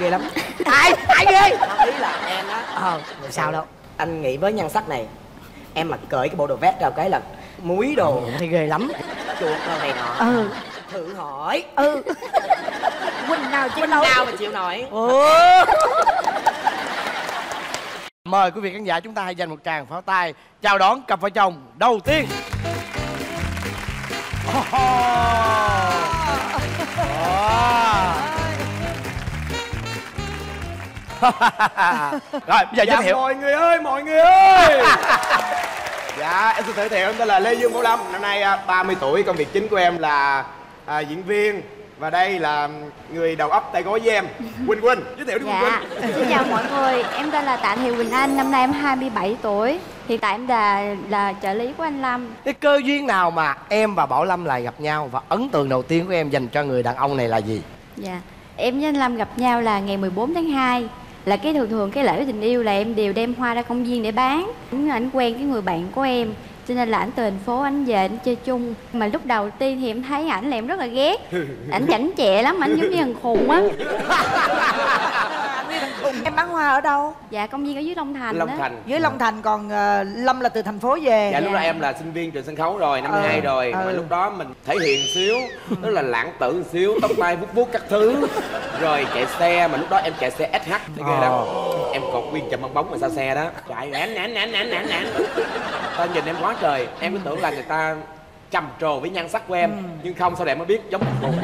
ghê lắm. Ai ai ghê? Ý là em á ờ sao đâu? anh nghĩ với nhan sắc này em mà cởi cái bộ đồ vest ra cái là muối đồ. Thì ghê lắm. Chuột đồ này nọ. Ừ. Thử hỏi. Ừ. Huynh nào chứ Huynh đâu nào mà chịu nổi? Ừ. Mời quý vị khán giả chúng ta hãy dành một tràng pháo tay chào đón cặp vợ chồng đầu tiên. Oh. Rồi bây giờ dạ giới thiệu. mọi người ơi mọi người ơi. Dạ em xin giới thiệu em tên là lê dương bảo lâm. Năm nay à, 30 tuổi công việc chính của em là à, diễn viên và đây là người đầu ấp tay gối với em. Quỳnh quỳnh giới thiệu đi quỳnh Dạ, quỳnh xin chào mọi người, em tên là Tạ Thị Quỳnh Anh, năm nay em 27 tuổi. Hiện tại em là là trợ lý của anh Lâm. Cái cơ duyên nào mà em và Bảo Lâm lại gặp nhau và ấn tượng đầu tiên của em dành cho người đàn ông này là gì? Dạ, em với anh Lâm gặp nhau là ngày 14 tháng 2 Là cái thường thường cái lễ tình yêu là em đều đem hoa ra công viên để bán. Ảnh ảnh quen cái người bạn của em cho nên là ảnh từ thành phố ảnh về ảnh chơi chung. Mà lúc đầu tiên thì em thấy ảnh là em rất là ghét. Ảnh chảnh chẹ lắm ảnh giống như thằng khùng á em bán hoa ở đâu? Dạ công viên ở dưới long thành long thành. Dưới long thành còn ờ, lâm là từ thành phố về dạ lúc Dạ. đó em là sinh viên trường sân khấu rồi năm Ừ, hai rồi mà ừ. lúc đó mình thể hiện xíu tức là lãng tử xíu tóc tai vuốt vuốt các thứ. Rồi chạy xe mà lúc đó em chạy xe SH thấy ghê lắm em cột nguyên chùm bong bóng mà sau xe đó. Chạy nản nản nản nản nản nản. Ta nhìn em quá trời. Em cứ tưởng là người ta trầm trồ với nhan sắc của em nhưng không này em mới biết giống một khùng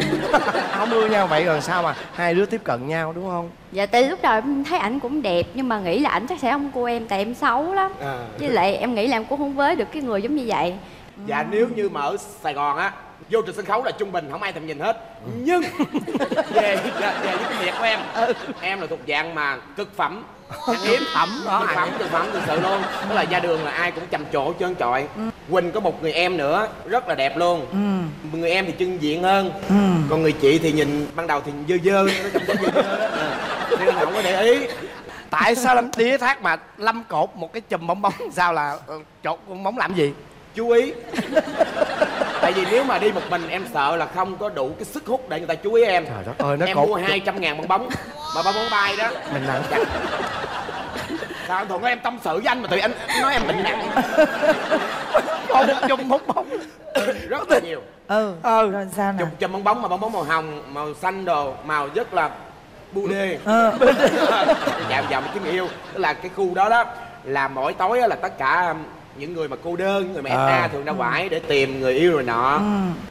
Áo mưa nhau vậy rồi sao mà hai đứa tiếp cận nhau đúng không? Dạ tại lúc đầu em thấy ảnh cũng đẹp nhưng mà nghĩ là ảnh chắc sẽ không cô em tại em xấu lắm. À. Với lại em nghĩ là em cũng không với được cái người giống như vậy. dạ nếu như mà ở sài gòn á vô trên sân khấu là trung bình không ai thèm nhìn hết. Nhưng về về, với cái miệng của em em là thuộc dạng mà cực phẩm ăn hiếm Phẩm hả? thực phẩm thực phẩm thực sự luôn. Tức là ra đường là ai cũng trầm trồ trơn trọi. Quỳnh có một người em nữa rất là đẹp luôn. Người em thì trưng diện hơn. Còn người chị thì nhìn ban đầu thì dơ dơ. Nó thấy dơ nên là không có để ý. Tại sao Lâm tía thác mà Lâm cột một cái chùm bong bóng sao là ờ, chột bong bóng làm gì? chú ý tại vì nếu mà đi một mình em sợ là không có đủ cái sức hút để người ta chú ý em. Trời đất ơi, nó em cột- mua 200 ngàn bong bóng. Mà bong bóng bay đó. Mình nặng. Dạ. sao anh thuận nói em tâm sự với anh mà tự anh nói em bệnh nặng. Một chùm bong bóng rất là nhiều. Ừ. Ừ. rồi sao nè chùm chùm bong bóng mà bong bóng màu hồng màu xanh đồ màu rất là bu đê ừ. dạo dạo một tiếng yêu. Tức là cái khu đó đó là mỗi tối á là tất cả um, những người mà cô đơn người mà À. FA thường ra ngoại để tìm người yêu rồi nọ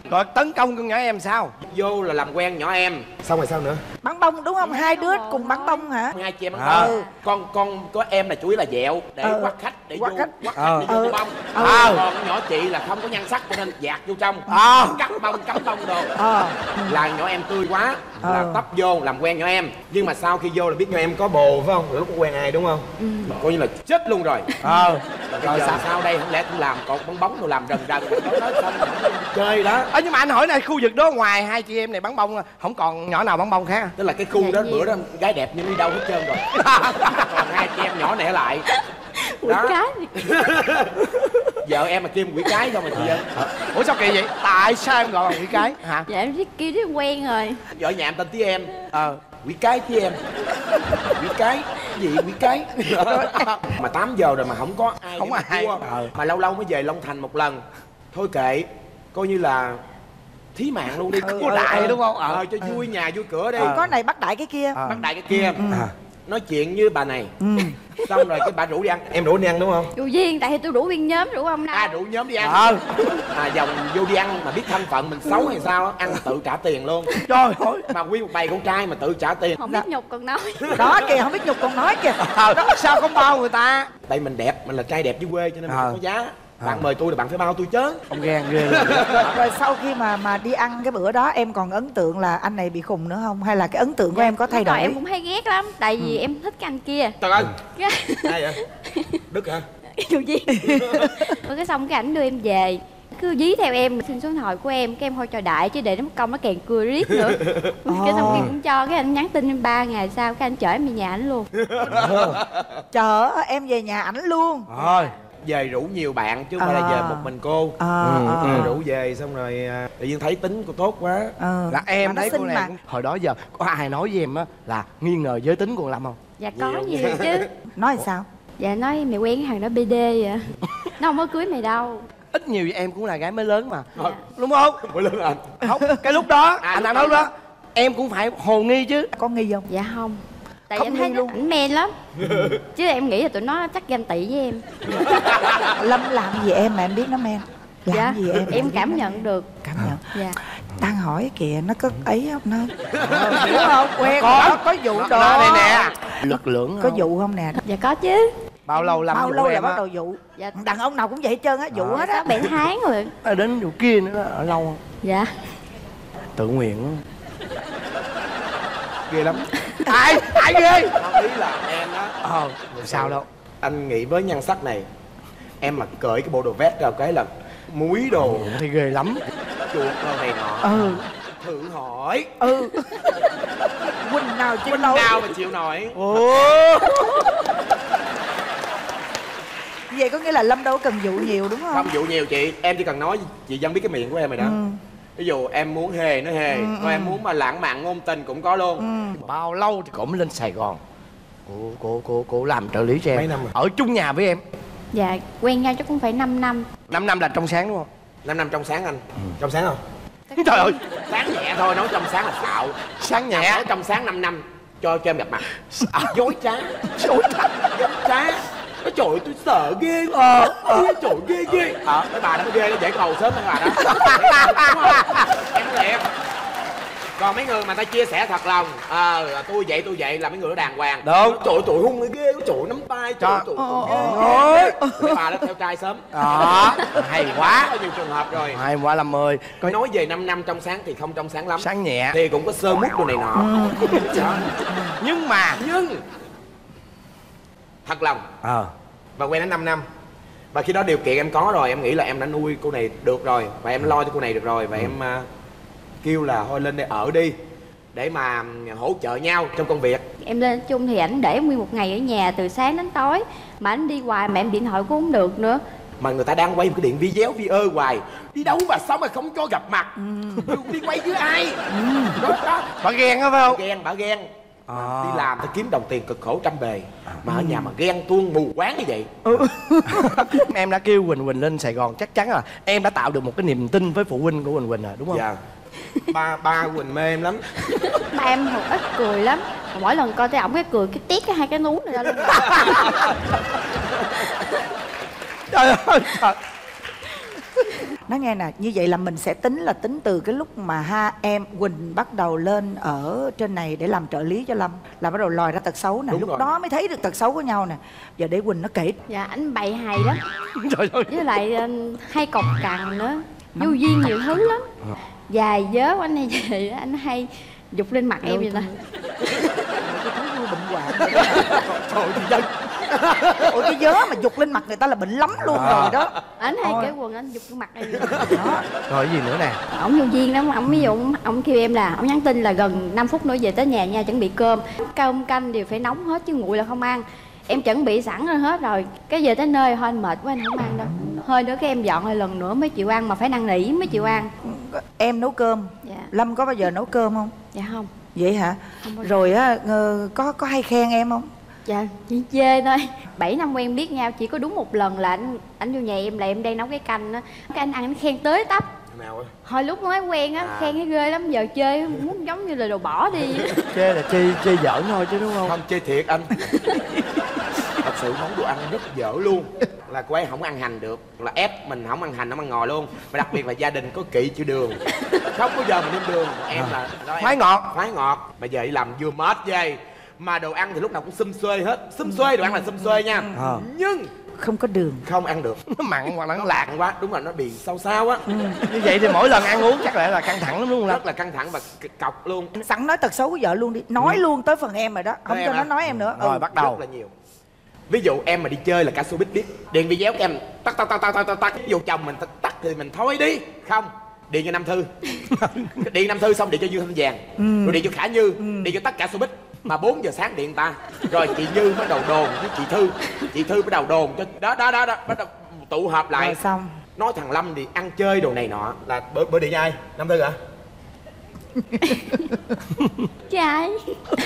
Rồi tấn công con nhỏ em sao? vô là làm quen nhỏ em xong rồi sao nữa bắn bông đúng không hai đứa cùng bắn bông hả hai chị em bắn À. bông con con có em là chủ yếu là dẹo để Ừ. quắt khách để Quắt vô khách. quắt Ờ. khách để vô Ừ. bông Ừ. còn nhỏ chị là không có nhan sắc cho nên dạt vô trong À. cắt bông cắm bông đồ ờ là nhỏ em tươi quá là Ừ. tấp vô làm quen nhỏ em. Nhưng mà sau khi vô là biết nhỏ em có bồ phải không? Lúc quen ai đúng không? Coi như là chết luôn rồi. Ờ. Rồi giờ sao? sao đây không lẽ tôi làm cột bong bóng tôi làm rần rần. Nói nói xong rồi chơi đó. Ờ nhưng mà anh hỏi này khu vực đó ngoài hai chị em này bắn bông không còn nhỏ nào bắn bông khác tức là cái khu đó bữa đó gái đẹp nhưng đi đâu hết trơn rồi. Còn hai chị em nhỏ nẻ lại. Quỷ cái thì vợ em mà kim quỷ cái đâu mà chị ơi Ủa sao kỳ vậy? Tại sao em gọi là quỷ cái hả? dạ em biết kia rất quen rồi. vợ nhà em tên tí em Ờ quỷ cái tí em quỷ cái Cái gì quỷ cái mà 8 giờ rồi mà không có ai Không ai. Ờ. mà lâu lâu mới về long thành một lần thôi kệ coi như là thí mạng luôn đi Cua đại đúng không? Ờ. ờ cho vui nhà vui cửa đi có này bắt đại cái kia Ờ. bắt đại cái kia À. nói chuyện với bà này xong rồi cái bà rủ đi ăn. Em rủ đi ăn đúng không? Dù duyên tại vì tôi đủ viên nhóm đủ ông đâu. à rủ nhóm đi ăn. Ờ. À vòng vô đi ăn mà biết thân phận mình xấu hay sao á ăn tự trả tiền luôn. Trời ơi. Mà nguyên một bầy con trai mà tự trả tiền. Không biết nhục còn nói. đó kìa không biết nhục còn nói kìa. Ờ. Sao không bao người ta? Tại mình đẹp mình là trai đẹp dưới quê cho nên mình Ờ. không có giá bạn mời tôi là bạn phải bao tôi chứ. Ông ghen ghê rồi sau khi mà mà đi ăn cái bữa đó em còn ấn tượng là anh này bị khùng nữa không? Hay là cái ấn tượng của em có thay đổi? em cũng hay ghét lắm tại vì em thích cái anh kia. trời ơi Cái ai vậy? Đức hả? Dù duyên. Rồi cái xong cái ảnh đưa em về cứ dí theo em xin số điện thoại của em cái em thôi cho đại chứ để nó mất công nó kèn cười riết nữa. Cái xong khi cũng cho cái anh nhắn tin em ba ngày sau cái anh chở em về nhà ảnh luôn. Chở em về nhà ảnh luôn. Rồi về rủ nhiều bạn chứ không phải là À. về một mình cô Ờ, ừ, ờ. ừ. rủ về xong rồi à, tự nhiên thấy tính cô tốt quá Ờ. là em thấy cô này mà. hồi đó giờ có ai nói với em á là nghi ngờ giới tính của lâm không dạ có Nhiều. nhiều chứ nói sao dạ nói mày quen cái thằng đó bd vậy nó không có cưới mày đâu ít nhiều gì em cũng là gái mới lớn mà Dạ. đúng không mỗi lần anh không cái lúc đó À, anh lúc đã nói đó em cũng phải hồ nghi chứ có nghi không dạ không tại Không em thấy luôn. ảnh men lắm. Chứ em nghĩ là tụi nó chắc ganh tị với em. Lâm làm gì em mà em biết nó men làm dạ. gì em em cảm nhận được. Cảm nhận. Dạ. Đang hỏi kìa nó có ấy không nó? Hiểu không? Quen Có. có, có vụ đó đây nè lực lượng có vụ không nè? Dạ có chứ. Bao lâu làm bao lâu là bắt đầu vụ? Dạ. Đàn ông nào cũng vậy hết trơn á vụ hết á. Bảy tháng rồi. À, đến vụ kia nữa đó, ở lâu không? Dạ. Tự nguyện ghê lắm. Ai? Ai ghê? Không ý là em á ờ sao đâu. anh nghĩ với nhan sắc này em mà cởi cái bộ đồ vest ra cái là muối đồ. Thì ghê lắm. Chuột đồ này nọ. Ừ. Thử hỏi. Ừ. Quỳnh nào chịu Quỳnh nổi? nào mà chịu nổi? Ồ. Vậy có nghĩa là lâm đâu có cần vụ nhiều đúng không? Không dụ nhiều chị. Em chỉ cần nói chị dân biết cái miệng của em rồi đó. Ừ. ví dụ em muốn hề nó hề. Còn em muốn mà lãng mạn ngôn tình cũng có luôn. Ừ. bao lâu thì cổ mới lên sài gòn? Cô cô cô cô làm trợ lý cho em. Mấy năm rồi? ở chung nhà với em. Dạ quen nhau chắc cũng phải 5 năm. 5 năm là trong sáng đúng không? Năm năm trong sáng anh. Trong sáng không? Trời ơi. Sáng nhẹ thôi nói trong sáng là xạo. Sáng nhẹ. Nói trong sáng 5 năm cho cho em gặp mặt. Dối trá. Trời ơi. dối trá Ôi trời ơi, tôi sợ ghê ờ, ờ. trời ghê ghê. Ờ cái bà đó mới ghê nó dễ cầu sớm hơn bà đó. Đúng không? em nói thiệt còn mấy người mà ta chia sẻ thật lòng ờ là tôi vậy tôi vậy là mấy người nó đàng hoàng. Đúng. trời ơi, ơi, hung nó ghê trời ơi, nắm tay trời ơi, trời ơi, Ôi. mấy bà đó theo trai sớm. Đó. Hay quá. Có nhiều trường hợp rồi. Hai qua làm mười Coi nói về 5 năm trong sáng thì không trong sáng lắm. Sáng nhẹ. Thì cũng có sơ mút đồ này nọ. Đó. nhưng mà nhưng thật lòng. Ờ. Và quen đến 5 năm. Và khi đó điều kiện em có rồi em nghĩ là em đã nuôi cô này được rồi và em lo cho cô này được rồi và em à, kêu là thôi lên đây ở đi để mà hỗ trợ nhau trong công việc. Em lên chung thì ảnh để nguyên một ngày ở nhà từ sáng đến tối mà ảnh đi hoài mà em điện thoại cũng không được nữa. Mà người ta đang quay một cái điện video vi ơ hoài. Đi đâu mà sao mà không cho gặp mặt? Đi quay với ai? Đó, đó. bà ghen á phải không? Ghen bà ghen À. đi làm thì kiếm đồng tiền cực khổ trăm bề. Mà ở nhà mà ghen tuông mù quáng như vậy. Em đã kêu quỳnh quỳnh lên sài gòn chắc chắn là em đã tạo được một cái niềm tin với phụ huynh của quỳnh quỳnh rồi đúng không? Dạ. Ba ba quỳnh mê em lắm. Ba em hồi ít cười lắm. Mỗi lần coi thấy ổng cái cười cái tiết cái hai cái nú này ra luôn. Trời ơi trời. Nói nghe nè như vậy là mình sẽ tính là tính từ cái lúc mà ha em quỳnh bắt đầu lên ở trên này để làm trợ lý cho lâm là bắt đầu lòi ra tật xấu nè. Đúng lúc rồi. đó mới thấy được tật xấu của nhau nè. Giờ để quỳnh nó kể. Dạ ảnh bày hài lắm. Trời ơi. Với lại ờ, hay cọc cằn nữa. Vô duyên nhiều thứ lắm. Dài dớ của anh hay gì đó anh hay dục lên mặt em vậy nè. tôi thấy vui bệnh hoạn. Đó trời thì ôi cái dớ mà dục lên mặt người ta là bệnh lắm luôn rồi đó. Ảnh hay cái quần anh dục lên mặt em đó. Rồi cái gì nữa nè? Ổng vô duyên lắm ổng ví dụ ổng- kêu em là ổng nhắn tin là gần 5 phút nữa về tới nhà nha chuẩn bị cơm. Cơm canh đều phải nóng hết chứ nguội là không ăn. Em chuẩn bị sẵn rồi hết rồi. Cái về tới nơi thôi anh mệt quá anh không ăn đâu. Hơi nữa cái em dọn lại lần nữa mới chịu ăn mà phải năn nỉ mới chịu ăn. Em nấu cơm. Dạ. Lâm có bao giờ nấu cơm không? Dạ không. Vậy hả? Không bao giờ. rồi á ờ, có có hay khen em không dạ chỉ chê thôi. 7 năm quen biết nhau chỉ có đúng một lần là anh anh vô nhà em là em đang nấu cái canh á. Cái anh ăn anh khen tới tấp. Nào á? Hồi lúc mới quen á À. khen thấy ghê lắm giờ chơi muốn giống như là đồ bỏ đi. Chê là chê chê giỡn thôi chứ đúng không? Không chơi thiệt anh. Thật sự món đồ ăn rất dở luôn. Là cô ấy không ăn hành được. Là ép mình không ăn hành không ăn ngò luôn. Và đặc biệt là gia đình có kỵ chữ đường. Không bao giờ mình nêm đường. Em là đó, em- khoái ngọt. Khoái ngọt. Mà giờ đi làm vừa mệt vậy mà đồ ăn thì lúc nào cũng xum xuê hết. Xum xuê đồ ăn là xum xuê nha. Ờ. nhưng không có đường. không ăn được. Nó mặn hoặc là nó lạc quá. Đúng là nó bị sao sao á. Như vậy thì mỗi lần ăn uống chắc lẽ là căng thẳng lắm đúng không rất là căng thẳng và c- cọc luôn. Sẵn nói tật xấu của vợ luôn đi. Nói luôn tới phần em rồi đó. Không em cho hả? nó nói em nữa. Rồi ừ. bắt đầu. Rất là nhiều. Ví dụ em mà đi chơi là ca showbiz biết. Điện video của em tắt tắt tắt tắt tắt tắt tắt. Ví dụ chồng mình tắt, tắt thì mình thôi đi. Không. Điện cho nam thư. Điện nam thư xong điện cho dương thanh vàng. Rồi điện cho khả như. Điện cho tất cả showbiz mà 4 giờ sáng điện ta. Rồi chị như mới đầu đồn với chị thư. Chị thư mới đầu đồn cho đó đó đó đó. Bắt đầu tụ họp lại. Rồi xong. Nói thằng lâm thì ăn chơi đồ này nọ. Là bữa bữa điện ai? Năm thư hả? Trai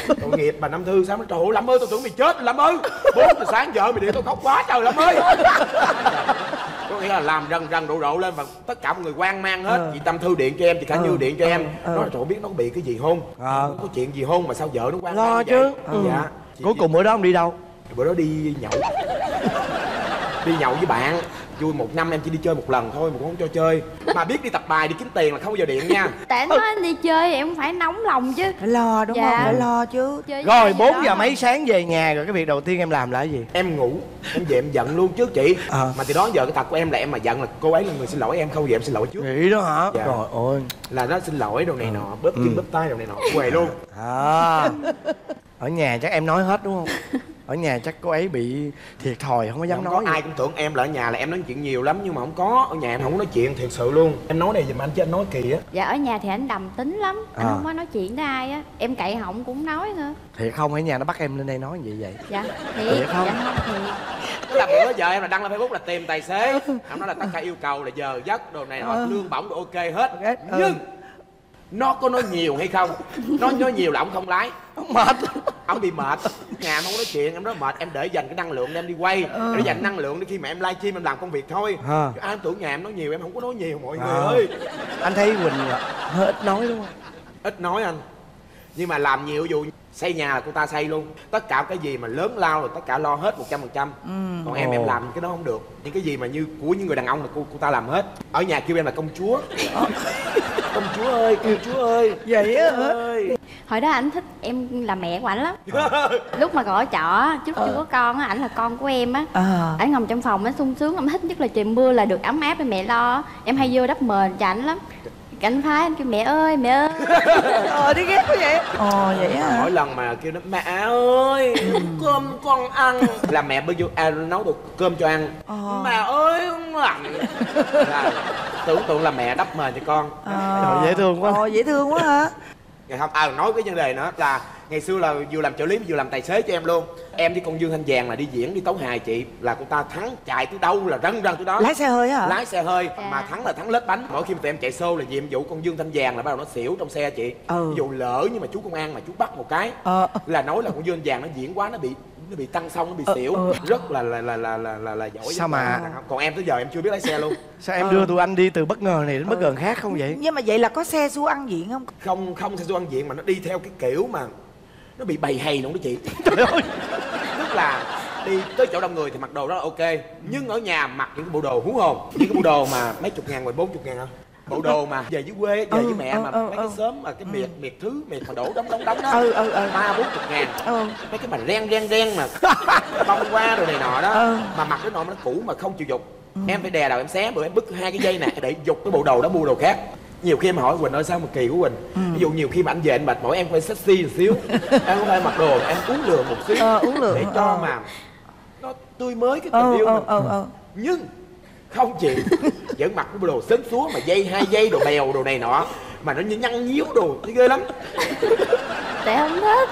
tội nghiệp bà năm thư sao nó trời ơi lâm ơi tôi tưởng mày chết. Lâm ơi bốn giờ sáng vợ mày điện tôi khóc quá trời lâm ơi có nghĩa là làm rần rần rộ rộ lên và tất cả mọi người quan mang hết Ờ. chị tâm thư điện cho em chị khả Ờ, như điện cho em ờ, nói ờ. trời ơi, biết nó bị cái gì không Ờ. có chuyện gì không mà sao vợ nó quan Lo chứ. vậy? Ừ. dạ Chị- cuối cùng bữa đó ông đi đâu bữa đó đi nhậu đi nhậu với bạn vui một năm em chỉ đi chơi một lần thôi mà cũng không cho chơi. Mà biết đi tập bài đi kiếm tiền là không bao giờ điện nha. Tại nói anh đi chơi em phải nóng lòng chứ. Phải lo đúng Dạ. không? Phải lo chứ. Chơi rồi ai 4 đó giờ mấy sáng về nhà rồi cái việc đầu tiên em làm là cái gì? Em ngủ em về em giận luôn trước chị. Ờ. mà từ đó giờ cái thật của em là em mà giận là cô ấy là người xin lỗi em không vậy em xin lỗi trước. Nghĩ đó hả? Dạ. trời ơi. Là nó xin lỗi đồ này nọ bóp Ừ. chân bóp tay đồ này nọ quề luôn. À. Ở nhà chắc em nói hết đúng không ở nhà chắc cô ấy bị thiệt thòi không có dám không nói có ai cũng tưởng em là ở nhà là em nói chuyện nhiều lắm nhưng mà không có. Ở nhà em không có nói chuyện thiệt sự luôn. Em nói này giùm anh chứ anh nói kỳ á dạ ở nhà thì anh đầm tính lắm. Anh À. không có nói chuyện với ai á. Em cậy họng cũng nói nữa thiệt không ở nhà nó bắt em lên đây nói gì vậy. Dạ thiệt. Thiệt không? dạ không thiệt. Tức là bữa giờ em là đăng lên facebook là tìm tài xế. Ông nói là tất cả yêu cầu là giờ giấc đồ này nọ Ờ. lương bổng đồ ok hết. Ok, ừ. nhưng nó có nói nhiều hay không? Nó nói nhiều là ông không lái. Mệt ông bị mệt. Nhà em không có nói chuyện em nói mệt. Em để dành cái năng lượng để em đi quay. Ừ. để dành năng lượng để khi mà em livestream em làm công việc thôi. Chứ ai tưởng nhà em nói nhiều em không có nói nhiều mọi À. người ơi. Anh thấy quỳnh hơi ít nói đúng không? Ít nói anh. Nhưng mà làm nhiều dù xây nhà là cô ta xây luôn. Tất cả cái gì mà lớn lao là tất cả lo hết một trăm phần trăm. Còn em em làm cái đó không được. Những cái gì mà như của những người đàn ông là cô cô ta làm hết. Ở nhà kêu em là công chúa. Công chúa ơi công chúa ơi vậy á ơi hồi đó anh thích em là mẹ của ảnh lắm. Lúc mà còn ở trọ chút chưa có con á ảnh là con của em á. Ờ. Ảnh nằm trong phòng nó sung sướng em thích nhất là trời mưa là được ấm áp để mẹ lo. Em hay vô đắp mền cho ảnh lắm. Cảnh phái anh kêu mẹ ơi mẹ ơi. Ờ đi ghét quá vậy. Ờ vậy á hả? Mỗi lần mà kêu nó mẹ ơi cơm con ăn. Là mẹ bây giờ à, nấu đồ cơm cho ăn. Ờ. mẹ ơi lạnh. Là tưởng tượng là mẹ đắp mền cho con. Ờ. Trời, dễ thương quá. ờ dễ thương quá hả ngày không à nói cái vấn đề nữa là ngày xưa là vừa làm trợ lý vừa làm tài xế cho em luôn. Em đi con dương thanh vàng là đi diễn đi tấu hài chị là cô ta thắng chạy tới đâu là răng răng tới đó. Lái xe hơi á hả? Lái xe hơi Dạ. mà thắng là thắng lết bánh. Mỗi khi mà tụi em chạy xô là nhiệm vụ con dương thanh vàng là bắt đầu nó xỉu trong xe chị. Ừ. ví dụ lỡ nhưng mà chú công an mà chú bắt một cái ờ. là nói là con dương thanh vàng nó diễn quá nó bị nó bị tăng xong nó bị Ờ, xỉu. ờ. rất là là là là là là, là giỏi Sao mà- còn em tới giờ em chưa biết lái xe luôn. Sao em đưa tụi anh đi từ bất ngờ này đến bất ngờ khác không vậy? Nhưng mà vậy là có xe xuống ăn diện không? Không không theo ăn diện mà nó đi theo cái kiểu mà nó bị bầy hầy luôn đó chị. Trời ơi. Tức là đi tới chỗ đông người thì mặc đồ đó là ok nhưng ở nhà mặc những cái bộ đồ hú hồn những cái bộ đồ mà mấy chục ngàn ngoài bốn chục ngàn hả bộ đồ mà về dưới quê về Ừ, với mẹ ừ, mà ừ, mấy cái ừ. xóm mà cái miệt miệt thứ miệt mà đổ đóng đóng đóng đó ừ ừ ừ. ba bốn chục ngàn. Ừ. Mấy cái mà ren ren ren mà bong qua rồi này nọ đó Ừ. mà mặc cái nọ nó cũ mà không chịu dục. Em phải đè đầu em xé bữa em bứt hai cái dây nè để dục cái bộ đồ đó mua đồ khác. Nhiều khi em hỏi quỳnh ơi sao mà kỳ của quỳnh? Ví dụ nhiều khi mà anh về anh mệt mỏi em phải sexy một xíu. Em không phải mặc đồ em uống lừa một xíu Ờ, uống lượn, để cho ờ. mà nó tươi mới cái tình ờ yêu ờ mình. ờ ờ nhưng không chị vẫn mặc cái đồ sến súa mà dây hai dây đồ bèo đồ này nọ mà nó nhăn nhíu đồ thấy ghê lắm. Tại không thích.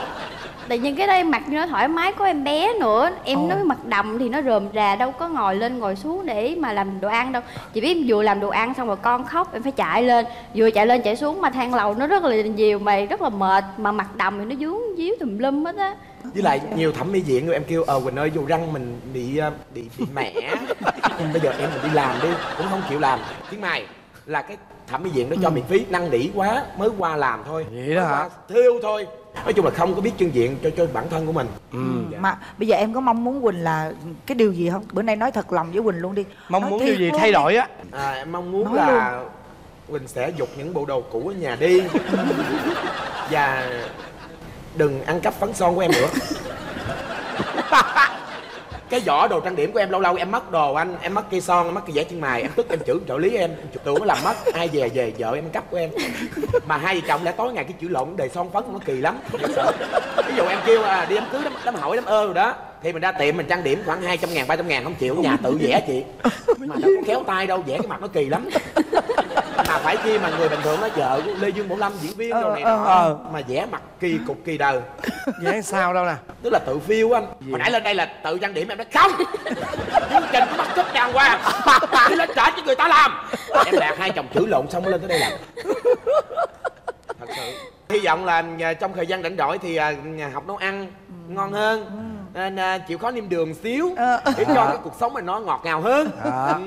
Tại nhưng cái đây mặc cho nó thoải mái có em bé nữa. Em Ồ. nói mặc đầm thì nó rườm rà đâu có ngồi lên ngồi xuống để mà làm đồ ăn đâu. Chị biết em vừa làm đồ ăn xong rồi con khóc em phải chạy lên. Vừa chạy lên chạy xuống mà thang lầu nó rất là nhiều mà rất là mệt. Mà mặc đầm thì nó dướng díu tùm lum hết á với lại nhiều thẩm mỹ viện rồi em kêu ờ quỳnh ơi dù răng mình bị ờ, bị bị mẻ. Nhưng bây giờ em mình đi làm đi cũng không chịu làm. Tiếng mày là cái thẩm mỹ viện nó cho miễn phí năn nỉ quá mới qua làm thôi. Vậy đó hả? thiêu thôi. Nói chung là không có biết chân diện cho cho bản thân của mình. Ừ. Dạ. mà bây giờ em có mong muốn quỳnh là cái điều gì không? Bữa nay nói thật lòng với quỳnh luôn đi. Mong Nói muốn điều gì luôn thay đổi á? À, em mong muốn Nói là quỳnh sẽ dục những bộ đồ cũ ở nhà đi. Và đừng ăn cắp phấn son của em nữa. Cái vỏ đồ trang điểm của em lâu lâu em mất đồ anh em mất cây son em mất cây vẽ chân mày em tức em chửi trợ lý em em chụp tưởng làm mất. Ai về về vợ em cắp của em. Mà hai vợ chồng đã tối ngày cái chữ lộn đề son phấn nó kỳ lắm. Ví dụ em kêu à, đi đám cưới đám, đám hỏi đám ơ rồi đó. Thì mình ra tiệm mình trang điểm khoảng 200 ngàn 300 ngàn không chịu nhà tự vẽ chị. Mà đâu có khéo tay đâu vẽ cái mặt nó kỳ lắm mà phải chi mà người bình thường nói vợ của lê dương bảo lâm diễn viên Ờ, đồ này ờ, nọ ờ. mà vẽ mặt kỳ cục kỳ đời. Vậy sao đâu nè? Tức là tự phiêu anh. Hồi nãy lên đây là tự trang điểm em nói không! Chương trình có bắt chước đàng hoàng. Đi lên trển cho người ta làm. Em đạt hai chồng chữ lộn xong mới lên tới đây làm. Thật sự. Hy vọng là à, trong thời gian rảnh rỗi thì à, nhà học nấu ăn ngon hơn. Nên à, chịu khó niêm đường xíu để cho cái cuộc sống mình nó ngọt ngào hơn. Đó.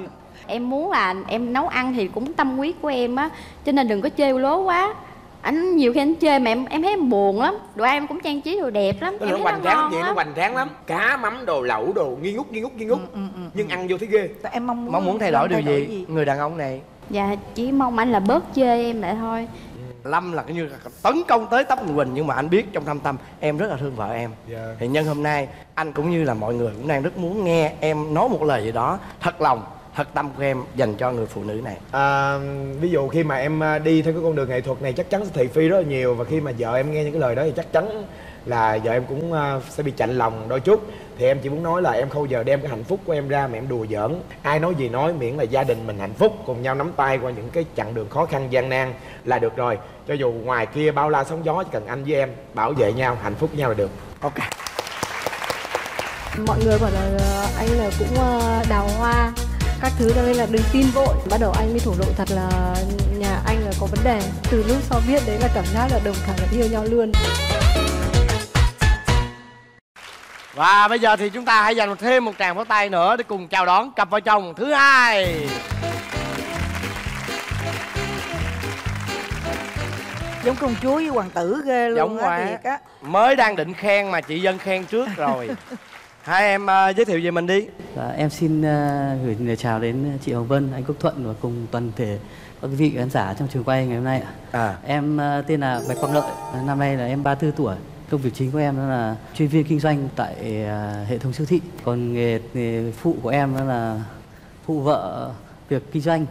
Ừ. em muốn là em nấu ăn thì cũng tâm huyết của em á cho nên đừng có chê lố quá. Ảnh nhiều khi anh chê mà em em thấy em buồn lắm. Đồ ăn em cũng trang trí đồ đẹp lắm nó em nó thấy hoành nó tráng ngon vậy nó lắm hoành tráng lắm. Cá mắm đồ lẩu đồ nghi ngút nghi ngút nghi ngút nhưng ăn vô thấy ghê. Tại em mong muốn mong muốn thay đổi điều gì? người đàn ông này. Dạ chỉ mong anh là bớt chê em lại thôi. Lâm là cái như là tấn công tới tấp quỳnh quỳnh nhưng mà anh biết trong thâm tâm em rất là thương vợ em. Dạ. thì nhân hôm nay anh cũng như là mọi người cũng đang rất muốn nghe em nói một lời gì đó thật lòng thật tâm của em dành cho người phụ nữ này. À, ví dụ khi mà em à, đi theo cái con đường nghệ thuật này chắc chắn sẽ thị phi rất là nhiều và khi mà vợ em nghe những cái lời đó thì chắc chắn là vợ em cũng à, sẽ bị chạnh lòng đôi chút. Thì em chỉ muốn nói là em không bao giờ đem cái hạnh phúc của em ra mà em đùa giỡn. Ai nói gì nói miễn là gia đình mình hạnh phúc cùng nhau nắm tay qua những cái chặng đường khó khăn gian nan là được rồi. Cho dù ngoài kia bao la sóng gió chỉ cần anh với em bảo vệ nhau hạnh phúc với nhau là được. Ok. Mọi người bảo là ờ, anh là cũng đào hoa các thứ cho nên là đừng tin vội. Bắt đầu anh mới thổ lộ thật là nhà anh là có vấn đề. Từ lúc sau biết đấy là cảm giác là đồng cảm là yêu nhau luôn. Và bây giờ thì chúng ta hãy dành thêm một tràng pháo tay nữa để cùng chào đón cặp vợ chồng thứ hai. Giống công chúa với hoàng tử ghê luôn Giống á quá. thiệt á. Mới đang định khen mà chị dân khen trước rồi. Hai em ờ, giới thiệu về mình đi Dạ, em xin ờ, gửi lời chào đến chị Hồng Vân, anh Quốc Thuận và cùng toàn thể các quý vị khán giả trong trường quay ngày hôm nay ạ. à Em ờ, tên là Bạch Quang Lợi, năm nay là em 34 tuổi. Công việc chính của em đó là chuyên viên kinh doanh tại ờ, hệ thống siêu thị. Còn nghề, nghề phụ của em đó là phụ vợ việc kinh doanh.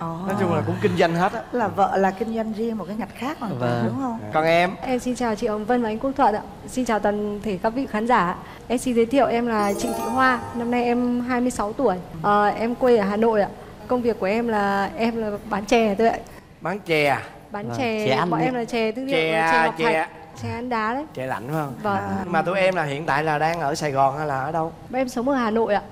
Ồ. nói chung là cũng kinh doanh hết á. Là vợ là kinh doanh riêng một cái ngạch khác hoàn toàn Vâng. đúng không? Còn em? Em xin chào chị Hồng Vân và anh Quốc Thuận ạ. Xin chào toàn thể các vị khán giả. Em xin giới thiệu em là Trịnh Thị Hoa. Năm nay em 26 tuổi. Ờ, em quê ở Hà Nội ạ. Công việc của em là em là bán chè thôi ạ. Bán chè à? bán Vâng, chè, chè ăn bọn em là chè thương hiệu Chè- chè ngọc chè- thạch chè ăn đá đấy. Chè lạnh phải không? Vâng. Nhưng mà tụi em là hiện tại là đang ở sài gòn hay là ở đâu? Em sống ở Hà Nội ạ.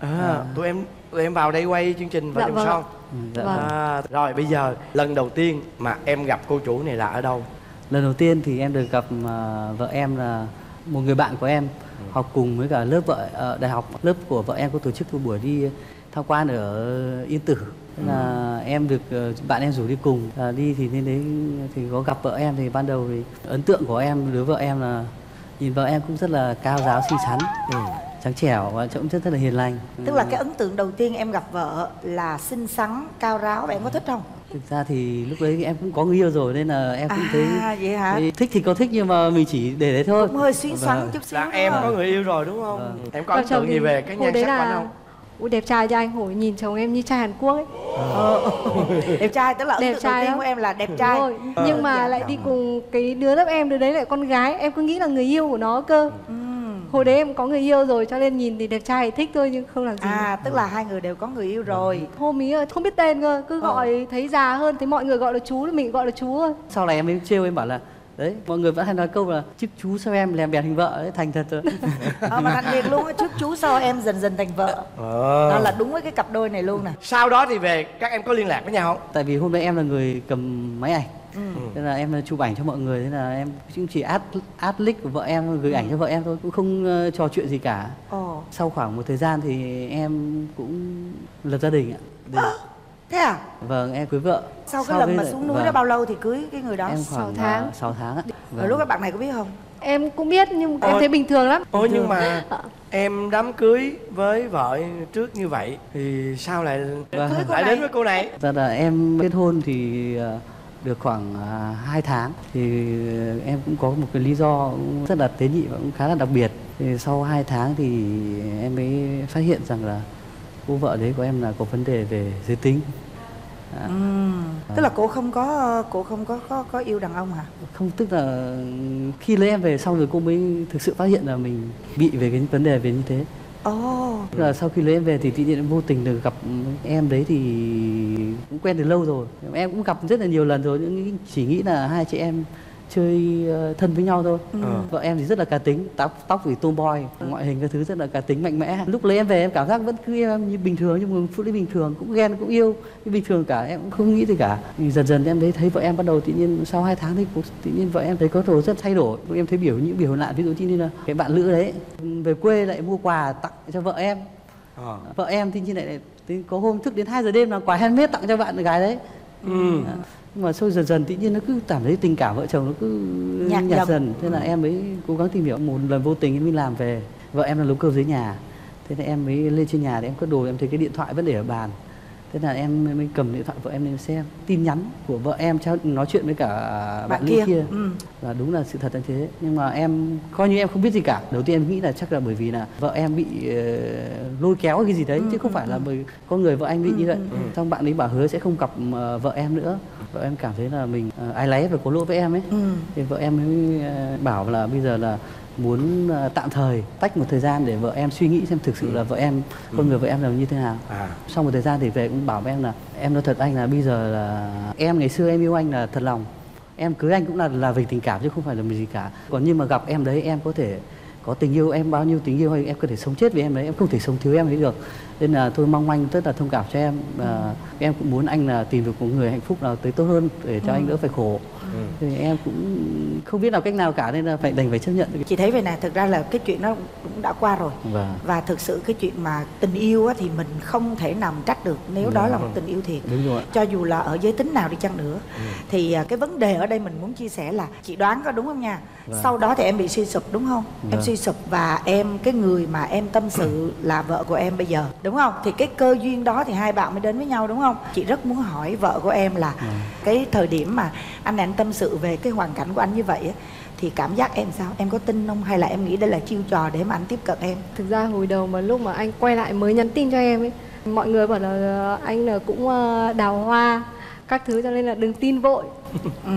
À, tụi em tụi em vào đây quay chương trình vợ Dạ chồng vâng. son Ừ, Dạ. Vâng. à, rồi bây giờ lần đầu tiên mà em gặp cô chủ này là ở đâu Lần đầu tiên thì em được gặp ờ, vợ em là một người bạn của em học cùng với cả lớp vợ ở đại học lớp của vợ em có tổ chức một buổi đi tham quan ở Yên Tử Thế là em được ờ, bạn em rủ đi cùng à, đi thì đến đấy thì có gặp vợ em thì ban đầu thì ấn tượng của em đối với vợ em là nhìn vợ em cũng rất là cao giáo xinh xắn trắng trẻo và cũng rất, rất là hiền lành. Tức là cái ấn tượng đầu tiên em gặp vợ là xinh xắn cao ráo và em có thích không? Thực ra thì lúc đấy em cũng có người yêu rồi nên là em cũng thấy, à vậy hả? Thấy thích thì có thích nhưng mà mình chỉ để đấy thôi. Cũng hơi xuyến xoắn Vâng. chút xíu là em có người yêu rồi đúng không? Em có ấn chồng tượng gì về cái nhan sắc của anh là không? Ui đẹp trai cho anh hồi nhìn chồng em như trai Hàn Quốc ấy. Đẹp trai tức là ấn Đẹp tượng đầu tiên của em là đẹp Đúng trai rồi. nhưng mà dạ. lại đi cùng cái đứa lớp em đứa đấy lại con gái em cứ nghĩ là người yêu của nó cơ hồi đấy em có người yêu rồi cho nên nhìn thì đẹp trai thì thích thôi nhưng không làm gì. À tức là hai người đều có người yêu rồi. Hôm ý không biết tên cơ cứ gọi thấy già hơn thấy mọi người gọi là chú thì mình gọi là chú thôi. Sau này em mới trêu em bảo là đấy mọi người vẫn hay nói câu là chứ chú sao em làm bèn hình vợ đấy thành thật rồi ờ, mà thành thiệt luôn á trước chú sau em dần dần thành vợ. Ờ. đó là đúng với cái cặp đôi này luôn nè. Sau đó thì về các em có liên lạc với nhau không? Tại vì hôm nay em là người cầm máy ảnh nên là em chụp ảnh cho mọi người nên là em cũng chỉ add add link của vợ em gửi ảnh cho vợ em thôi cũng không ờ, trò chuyện gì cả. Ồ. Sau khoảng một thời gian thì em cũng lập gia đình ạ. Thế à? Vâng em cưới vợ. Sau cái lần mà xuống núi vâng, đó bao lâu thì cưới cái người đó? Em Sáu khoảng tháng. 6 tháng ạ. Vâng. lúc các bạn này có biết không? Em cũng biết nhưng em Ôi. thấy bình thường lắm. Ôi nhưng mà em đám cưới với vợ trước như vậy thì sao lại Vâng. Lại đến với cô này? Thật là em kết hôn thì ờ, được khoảng uh, 2 tháng thì ờ, em cũng có một cái lý do cũng rất là tế nhị và cũng khá là đặc biệt. Thì sau 2 tháng thì em mới phát hiện rằng là cô vợ đấy của em là có vấn đề về giới tính. À, Ừm, tức là cô không có cô không có có có yêu đàn ông hả Không tức là khi lấy em về xong rồi cô mới thực sự phát hiện là mình bị về cái vấn đề về như thế. ồ là sau khi lấy em về thì tự nhiên vô tình được gặp em đấy thì cũng quen từ lâu rồi. Em cũng gặp rất là nhiều lần rồi, nhưng chỉ nghĩ là hai chị em chơi ờ, thân với nhau thôi. Vợ em thì rất là cá tính tóc tóc thì tomboy ngoại hình các thứ rất là cá tính mạnh mẽ. Lúc lấy em về em cảm giác vẫn cứ em như bình thường nhưng mà phụ nữ bình thường cũng ghen cũng yêu như bình thường cả em cũng không nghĩ gì cả. Thì dần dần em thấy thấy vợ em bắt đầu tự nhiên sau hai tháng thì tự nhiên vợ em thấy có đồ rất thay đổi. Em thấy biểu những biểu hiện lại ví dụ như là cái bạn nữ đấy về quê lại mua quà tặng cho vợ em. Ờ. vợ em thì như lại thì có hôm thức đến 2 giờ đêm là quà handmade tặng cho bạn gái đấy. Ừ. À, nhưng mà sau dần dần tự nhiên nó cứ cảm thấy tình cảm vợ chồng nó cứ Nhạt nhạt, dần. dần. Thế là em mới cố gắng tìm hiểu. Một lần vô tình em mới làm về. Vợ em là nấu cơm dưới nhà. Thế là em mới lên trên nhà để em cất đồ. Em thấy cái điện thoại vẫn để ở bàn thế là em mới cầm điện thoại vợ em lên xem. Tin nhắn của vợ em trao nói chuyện với cả bạn, Bạn kia. kia. Ừ. và đúng là sự thật là thế. Nhưng mà em coi như em không biết gì cả. Đầu tiên em nghĩ là chắc là bởi vì là vợ em bị ờ, lôi kéo cái gì đấy chứ không phải là bởi con người vợ anh bị như vậy. xong bạn ấy bảo hứa sẽ không gặp ờ, vợ em nữa. Vợ em cảm thấy là mình uh, ái láy và có lỗi với em ấy. Ừ. thì vợ em mới ờ, bảo là bây giờ là muốn ờ, tạm thời tách một thời gian để vợ em suy nghĩ xem thực sự là vợ em con người vợ em là như thế nào. À. Sau một thời gian thì về cũng bảo với em là em nói thật anh là bây giờ là em ngày xưa em yêu anh là thật lòng. Em cưới anh cũng là là vì tình cảm chứ không phải là vì gì cả. Còn nhưng mà gặp em đấy em có thể có tình yêu em bao nhiêu tình yêu hay em có thể sống chết với em đấy em không thể sống thiếu em ấy được. Nên là tôi mong anh rất là thông cảm cho em. Và em cũng muốn anh là tìm được một người hạnh phúc nào tới tốt hơn để cho anh đỡ phải khổ thì em cũng không biết nào cách nào cả nên là phải đành phải chấp nhận. Chị thấy về này thực ra là cái chuyện đó cũng đã qua rồi. Và và thực sự cái chuyện mà tình yêu á, thì mình không thể nào mình trách được. Nếu đó là một tình yêu thiệt đúng rồi cho dù là ở giới tính nào đi chăng nữa. Thì à, cái vấn đề ở đây mình muốn chia sẻ là chị đoán có đúng không nha? Sau đó thì em bị suy sụp đúng không? Em Vâng. suy sụp và em cái người mà em tâm sự là vợ của em bây giờ đúng không? Thì cái cơ duyên đó thì hai bạn mới đến với nhau đúng không? Chị rất muốn hỏi vợ của em là cái thời điểm mà anh này anh tâm sự về cái hoàn cảnh của anh như vậy thì cảm giác em sao? Em có tin không? Hay là em nghĩ đây là chiêu trò để mà anh tiếp cận em? Thực ra hồi đầu mà lúc mà anh quay lại mới nhắn tin cho em ấy, Mọi người bảo là anh là cũng ờ, đào hoa các thứ cho nên là đừng tin vội. Ừ.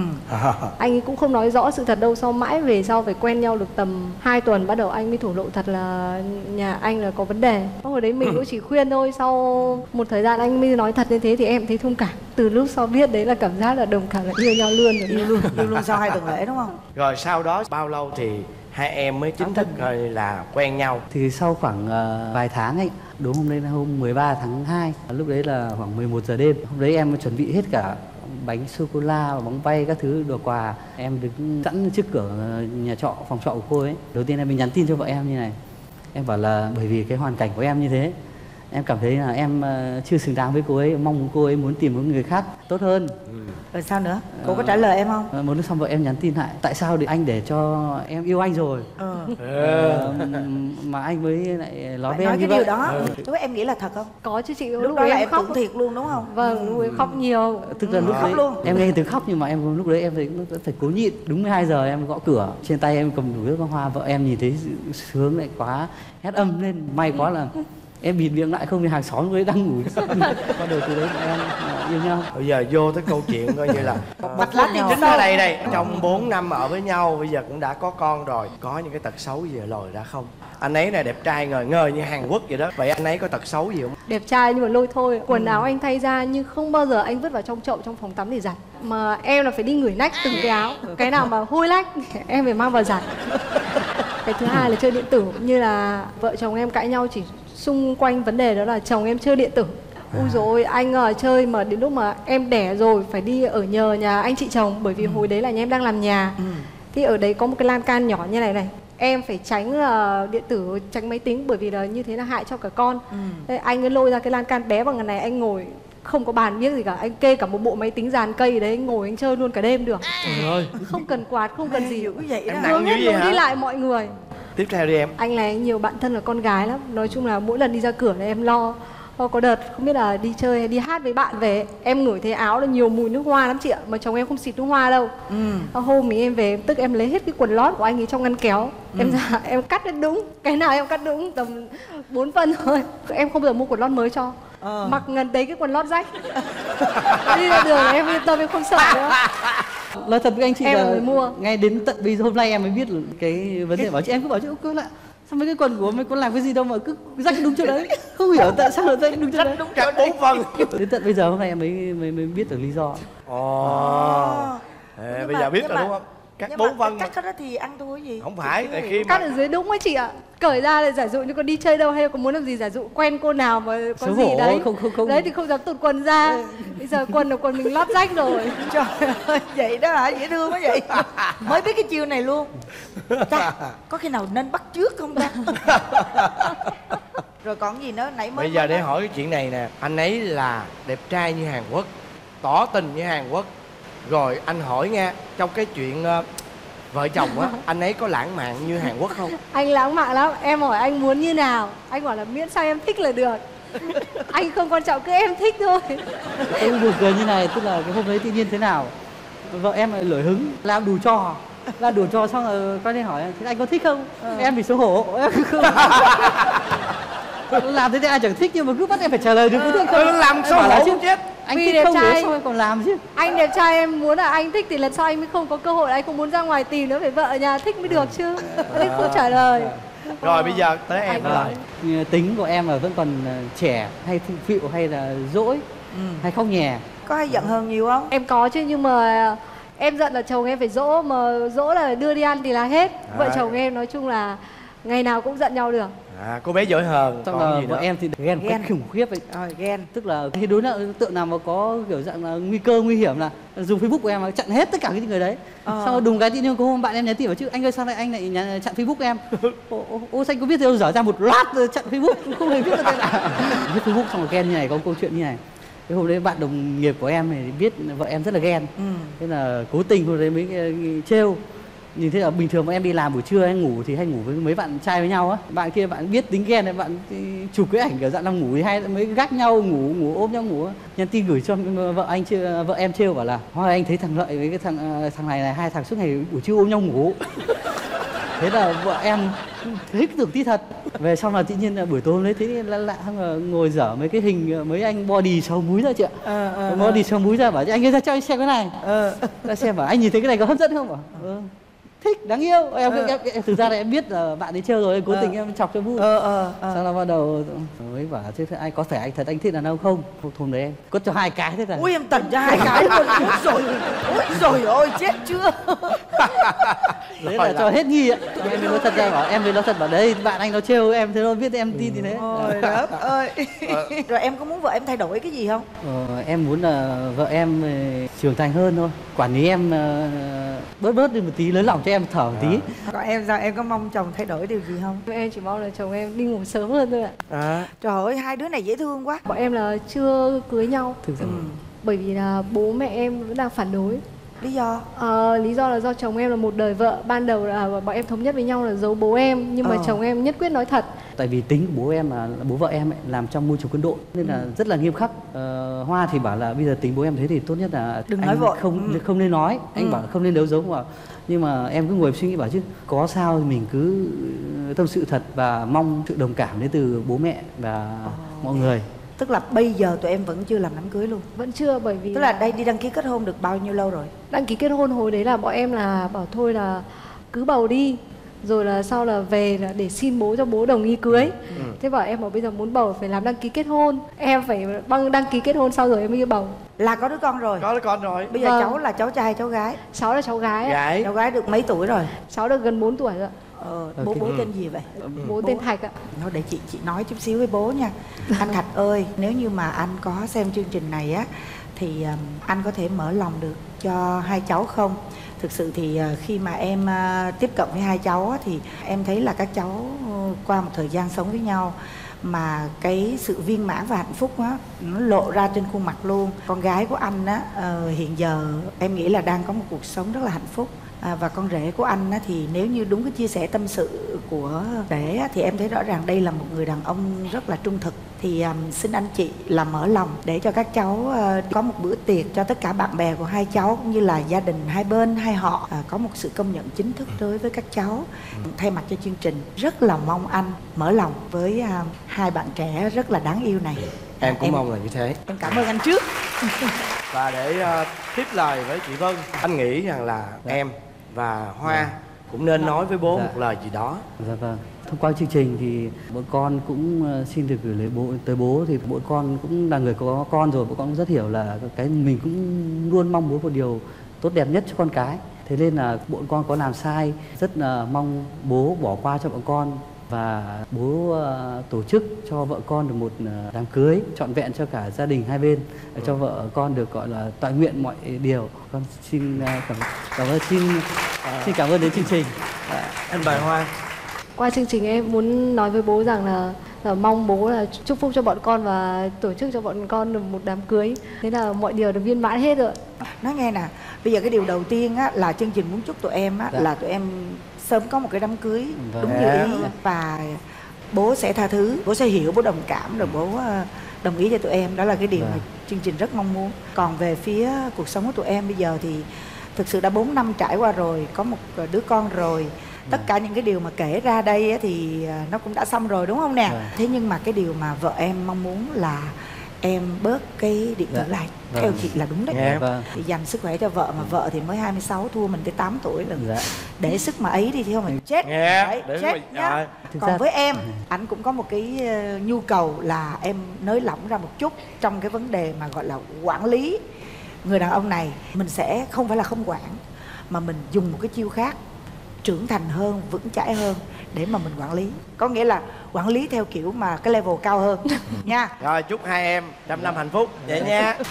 Anh ấy cũng không nói rõ sự thật đâu Sau mãi về sau phải quen nhau được tầm 2 tuần Bắt đầu anh mới thổ lộ thật là nhà anh là có vấn đề. Hồi đấy mình cũng chỉ khuyên thôi Sau một thời gian anh mới nói thật như thế thì em thấy thông cảm. Từ lúc sau biết đấy là cảm giác là đồng cảm là yêu nhau luôn rồi. Yêu luôn yêu luôn sau hai tuần lễ đúng không? Rồi sau đó bao lâu thì hai em mới chính thức gọi là quen nhau Thì sau khoảng ờ, vài tháng ấy, đúng hôm nay là hôm 13 tháng 2, lúc đấy là khoảng 11 giờ đêm. Hôm đấy em chuẩn bị hết cả bánh sô cô la, bóng bay các thứ đồ quà. Em đứng sẵn trước cửa nhà trọ, phòng trọ của cô ấy. Đầu tiên em mới nhắn tin cho vợ em như này. Em bảo là bởi vì cái hoàn cảnh của em như thế, em cảm thấy là em ờ, chưa xứng đáng với cô ấy, mong muốn cô ấy muốn tìm một người khác tốt hơn. rồi sao nữa? Cô có trả lời em không? Ờ, lúc xong vợ em nhắn tin lại, tại sao thì anh để cho em yêu anh rồi, ừ. Ờ, mà anh mới lại nói với nói em cái như điều vậy. đó. Lúc đó em nghĩ là thật không? Có chứ chị lúc, đó là đấy em khóc. thiệt luôn đúng không? Vâng, lúc ấy khóc nhiều. Tức là lúc Khóc đấy luôn. em nghe tiếng khóc nhưng mà em lúc đấy em thấy nó phải cố nhịn. Đúng 12 giờ em gõ cửa trên tay em cầm đủ nước hoa vợ em nhìn thấy sướng lại quá hét âm lên. May quá là em bịt miệng lại không thì hàng xóm với đang ngủ. Bắt đầu từ đấy bọn em ờ, yêu nhau. Bây giờ vô tới câu chuyện coi như là bạch lá tìm chính ở đây đây trong 4 năm ở với nhau bây giờ cũng đã có con rồi. Có những cái tật xấu gì lòi ra không? Anh ấy là đẹp trai ngời ngời như Hàn Quốc vậy đó. Vậy anh ấy có tật xấu gì không? Đẹp trai nhưng mà lôi thôi. Quần áo anh thay ra nhưng không bao giờ anh vứt vào trong chậu trong phòng tắm để giặt. Mà em là phải đi ngửi nách từng cái áo. Cái nào mà hôi lách em phải mang vào giặt. Cái thứ hai là chơi điện tử. Như là vợ chồng em cãi nhau chỉ xung quanh vấn đề đó là chồng em chơi điện tử. Ui rồi anh ở chơi mà đến lúc mà em đẻ rồi phải đi ở nhờ nhà anh chị chồng bởi vì hồi đấy là nhà em đang làm nhà. Thì ở đấy có một cái lan can nhỏ như này này em phải tránh là điện tử tránh máy tính bởi vì là như thế là hại cho cả con. Thế anh ấy lôi ra cái lan can bé bằng này anh ngồi không có bàn biết gì cả anh kê cả một bộ máy tính dàn cây đấy anh ngồi anh chơi luôn cả đêm được. Không cần quạt không cần gì. Dữ vậy đó. Em nặng hướng dữ hết vậy hả? đi lại mọi người tiếp theo đi em. Anh này nhiều bạn thân là con gái lắm. Nói chung là mỗi lần đi ra cửa là em lo. Có đợt không biết là đi chơi hay đi hát với bạn về. Em ngửi thấy áo là nhiều mùi nước hoa lắm chị ạ. Mà chồng em không xịt nước hoa đâu. Ừ. Hôm ấy em về tức em lấy hết cái quần lót của anh ấy trong ngăn kéo. Em ra em cắt đến đúng. Cái nào em cắt đúng tầm 4 phân thôi. Em không bao giờ mua quần lót mới cho. Ờ. mặc gần đấy cái quần lót rách. Đi ra đường là em yên tâm em không sợ nữa nói thật với anh chị Em là người mua. ngay đến tận bây giờ hôm nay em mới biết là cái vấn đề bảo chị em cứ bảo chứ cứ lại. Sao mấy cái quần của mấy con làm cái gì đâu mà cứ rách đúng chỗ đấy? Không hiểu tại sao lại rách đúng chỗ đấy. cắt bốn phần đến tận bây giờ hôm nay em mới mới, mới biết được lý do. Ồ. Ê, Nhưng bây mà- giờ biết rồi đúng không cắt nhưng bốn phân cắt cái đó thì ăn thua gì? Không phải tại khi cắt mà ở dưới đúng ấy chị ạ? Cởi ra là giả dụ như con đi chơi đâu hay có muốn làm gì giả dụ quen cô nào mà có Xấu gì hổ, đấy. không- không- không. đấy thì không dám tụt quần ra. Bây giờ quần là quần mình lót rách rồi. Trời ơi vậy đó hả? Dễ thương quá vậy. Mới biết cái chiêu này luôn. Ta có khi nào nên bắt trước không ta? Rồi còn gì nữa? Nãy mới bây giờ để hỏi cái chuyện này nè. Anh ấy là đẹp trai như hàn quốc tỏ tình như hàn quốc rồi anh hỏi nha trong cái chuyện ờ, vợ chồng á anh ấy có lãng mạn như hàn quốc không? Anh lãng mạn lắm. Em hỏi anh muốn như nào? Anh bảo là miễn sao em thích là được. Anh không quan trọng cứ em thích thôi. Em buồn cười như này tức là cái hôm đấy tự nhiên thế nào? Vợ em lại lởi hứng làm đủ trò làm đủ trò xong rồi quay lên hỏi thế anh có thích không? Em bị xấu hổ. em không làm thế thì ai chẳng thích nhưng mà cứ bắt em phải trả lời được có thích không ừ, làm là hổ chứ, chết. anh Vì thích đẹp không trai. sao em còn làm chứ? Anh đẹp trai em muốn là anh thích thì lần sau anh mới không có cơ hội anh không muốn ra ngoài tìm nữa phải vợ ở nhà thích mới được chứ. Anh không trả lời. Rồi bây giờ tới em Anh rồi. Nhưng tính của em là vẫn còn ờ, trẻ hay phụ phịu hay là dỗi hay khóc nhè? Có hay giận hơn nhiều không? Em có chứ nhưng mà em giận là chồng em phải dỗ mà dỗ là đưa đi ăn thì là hết. Vợ chồng em nói chung là ngày nào cũng giận nhau được à cô bé giỏi hơn xong còn là gì vợ nữa? em thì ghen Ghen. khủng khiếp ấy. Rồi ghen. Tức là khi đối tượng tượng nào mà có kiểu dạng là nguy cơ nguy hiểm là dùng facebook của em mà chặn hết tất cả những người đấy. Ờ. xong rồi đùng cái tự nhiên có hôm bạn em nhắn tin bảo chứ anh ơi sao lại anh lại nhắn, chặn facebook em? Ô, ô, ô xanh có biết đâu dở ra một loạt chặn facebook không hề biết là tên nào. Biết facebook xong rồi ghen như này có một câu chuyện như này. Cái hôm đấy bạn đồng nghiệp của em này biết vợ em rất là ghen. Ừ. thế là cố tình hôm đấy mới ờ, trêu nhìn thấy là bình thường bọn em đi làm buổi trưa hay ngủ thì hay ngủ với mấy bạn trai với nhau á. Bạn kia bạn biết tính ghen này bạn chụp cái ảnh kiểu dạng đang ngủ thì hay mới gác nhau ngủ ngủ ôm nhau ngủ nhắn tin gửi cho vợ anh chưa vợ em trêu bảo là hoa anh thấy thằng lợi với cái thằng ờ, thằng này là hai thằng suốt ngày buổi trưa ôm nhau ngủ. Thế là vợ em thấy tưởng tí thật. Về xong là tự nhiên là buổi tối hôm đấy thấy lạ lạ xong là ngồi dở mấy cái hình ờ, mấy anh body sâu múi ra chị ạ. Ờ ờ body sâu múi ra bảo anh ra cho anh xem cái này. Ờ. Ra xem bảo anh nhìn thấy cái này có hấp dẫn không? Bảo ừ. Thích đáng yêu. Em, Ờ. em, em thực ra là em biết là bạn ấy chơi rồi cố Ờ. tình em chọc cho vui. Ờ ờ ờ. sau đó bắt đầu mới bảo chứ anh có phải anh thật anh thích đàn ông không? Hôm đấy em có cho hai cái thế là ui em tần ra hai cái luôn. Ui rồi ui rồi ôi chết chưa? Đấy là cho hết nghi ạ. Em mới nói thật ra bảo em mới nói thật bảo đấy bạn anh nó trêu em thế nó biết em tin thì thế. Ôi đất ơi. Rồi em có muốn vợ em thay đổi cái gì không? Ờ, em muốn là vợ em ờ, trưởng thành hơn thôi. Quản lý em ờ, bớt bớt đi một tí lớn lòng cho em thở một tí. Còn em sao? Em có mong chồng thay đổi điều gì không? Em chỉ mong là chồng em đi ngủ sớm hơn thôi ạ. À, trời ơi hai đứa này dễ thương quá. Bọn em là chưa cưới nhau. Thực ra bởi vì là bố mẹ em vẫn đang phản đối lý do? Ờ, lý do là do chồng em là một đời vợ. Ban đầu là bọn em thống nhất với nhau là giấu bố em nhưng mà Ờ. chồng em nhất quyết nói thật. Tại vì tính của bố em là, là bố vợ em ấy, làm trong môi trường quân đội nên là rất là nghiêm khắc. Ờ, hoa thì bảo là bây giờ tính bố em thế thì tốt nhất là Đừng anh nói vội. không Ừ. không nên nói. Anh Ừ. bảo là không nên đấu giấu. Mà nhưng mà em cứ ngồi em suy nghĩ bảo chứ có sao thì mình cứ tâm sự thật và mong sự đồng cảm đến từ bố mẹ và mọi người tức là bây giờ tụi em vẫn chưa làm đám cưới luôn? Vẫn chưa bởi vì tức là đây đi đăng ký kết hôn được bao nhiêu lâu rồi? Đăng ký kết hôn hồi đấy là bọn em là bảo thôi là cứ bầu đi rồi là sau là về là để xin bố cho bố đồng ý cưới. Thế bảo em bảo bây giờ muốn bầu phải làm đăng ký kết hôn. Em phải băng đăng ký kết hôn sau rồi em mới bầu. Là có đứa con rồi? Có đứa con rồi. Bây giờ Vâng. cháu là cháu trai cháu gái? Cháu là cháu gái gái. Cháu gái được mấy tuổi rồi? Cháu được gần 4 tuổi rồi ạ. Ờ, bố Ok. bố tên gì vậy? Bố tên thạch ạ. Thôi để chị chị nói chút xíu với bố nha. Anh Thạch ơi Nếu như mà anh có xem chương trình này á Thì um, anh có thể mở lòng được cho hai cháu không? Thực sự thì uh, khi mà em uh, tiếp cận với hai cháu á, Thì em thấy là các cháu uh, qua một thời gian sống với nhau mà cái sự viên mãn và hạnh phúc á nó lộ ra trên khuôn mặt luôn. Con gái của anh á ờ, hiện giờ em nghĩ là đang có một cuộc sống rất là hạnh phúc à, và con rể của anh á thì nếu như đúng cái chia sẻ tâm sự của rể á, thì em thấy rõ ràng đây là một người đàn ông rất là trung thực. Thì um, xin anh chị là mở lòng để cho các cháu ờ, có một bữa tiệc cho tất cả bạn bè của hai cháu cũng như là gia đình hai bên hai họ à, có một sự công nhận chính thức đối với các cháu. Thay mặt cho chương trình rất là mong anh mở lòng với à, hai bạn trẻ rất là đáng yêu này. Em cũng em, mong là như thế. em cảm ơn anh trước. Và để uh, tiếp lời với chị Vân anh nghĩ rằng là em và Hoa cũng nên nói với bố Dạ. một lời gì đó Dạ vâng. Thông qua chương trình thì bọn con cũng ờ, xin được gửi lời bố tới bố thì bọn con cũng là người có con rồi, bọn con cũng rất hiểu là cái mình cũng luôn mong muốn một điều tốt đẹp nhất cho con cái. Thế nên là bọn con có làm sai rất là mong bố bỏ qua cho bọn con và bố ờ, tổ chức cho vợ con được một ờ, đám cưới trọn vẹn cho cả gia đình hai bên để cho vợ con được gọi là toàn nguyện mọi điều. Con xin ờ, cảm cảm ơn xin xin cảm ơn đến chương trình. Anh bài hoa Qua chương trình em muốn nói với bố rằng là, là mong bố là chúc phúc cho bọn con và tổ chức cho bọn con được một đám cưới. Thế là mọi điều được viên mãn hết rồi. nói nghe nè bây giờ cái điều đầu tiên á là chương trình muốn chúc tụi em á Dạ. là tụi em sớm có một cái đám cưới Vâng. đúng như ý và bố sẽ tha thứ bố sẽ hiểu bố đồng cảm rồi bố ờ, đồng ý cho tụi em đó là cái điều mà Vâng. chương trình rất mong muốn còn về phía cuộc sống của tụi em bây giờ thì thực sự đã 4 năm trải qua rồi có một đứa con rồi tất cả những cái điều mà kể ra đây thì ờ, nó cũng đã xong rồi đúng không nè Vâng. thế nhưng mà cái điều mà vợ em mong muốn là em bớt cái điện tử Dạ. lại Vâng. theo chị là đúng đấy Nghe. Vâng. thì dành sức khỏe cho vợ mà vợ thì mới 26 thua mình tới 8 tuổi lần Dạ. để sức mà ấy đi thì không mình chết Nghe, Đấy, để chết mà- nhá còn ra- với em anh cũng có một cái ờ, nhu cầu là em nới lỏng ra một chút trong cái vấn đề mà gọi là quản lý người đàn ông này mình sẽ không phải là không quản mà mình dùng một cái chiêu khác trưởng thành hơn vững chãi hơn để mà mình quản lý. Có nghĩa là quản lý theo kiểu mà cái level cao hơn. Nha. Rồi chúc hai em trăm năm hạnh phúc. Vậy nha